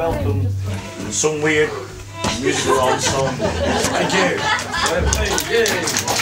welcome some weird musical ensemble. Thank you.